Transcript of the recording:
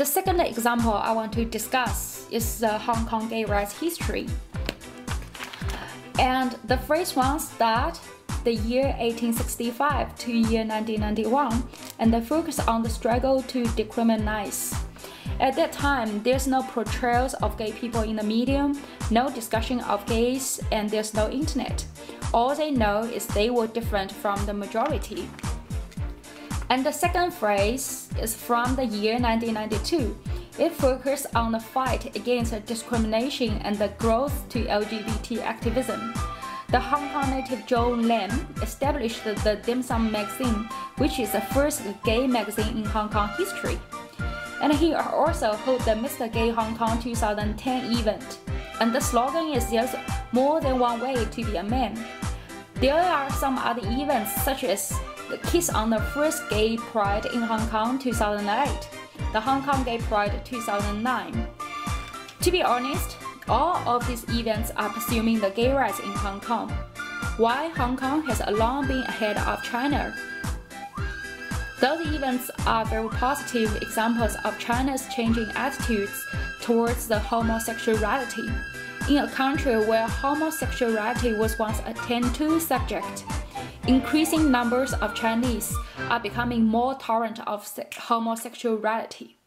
The second example I want to discuss is the Hong Kong gay rights history. And the first one start the year 1865 to year 1991 and they focus on the struggle to decriminalize. At that time, there's no portrayals of gay people in the media, no discussion of gays, and there's no internet. All they know is they were different from the majority. And the second phrase is from the year 1992. It focuses on the fight against discrimination and the growth to LGBT activism. The Hong Kong native Joan Lam established the Dim Sum magazine, which is the first gay magazine in Hong Kong history. And he also held the Mr. Gay Hong Kong 2010 event. And the slogan is there's more than one way to be a man. There are some other events such as the Kiss on the first Gay Pride in Hong Kong 2008, the Hong Kong Gay Pride 2009. To be honest, all of these events are pursuing the gay rights in Hong Kong, Why Hong Kong has long been ahead of China. Those events are very positive examples of China's changing attitudes towards the homosexuality. In a country where homosexuality was once a taboo subject, increasing numbers of Chinese are becoming more tolerant of homosexuality.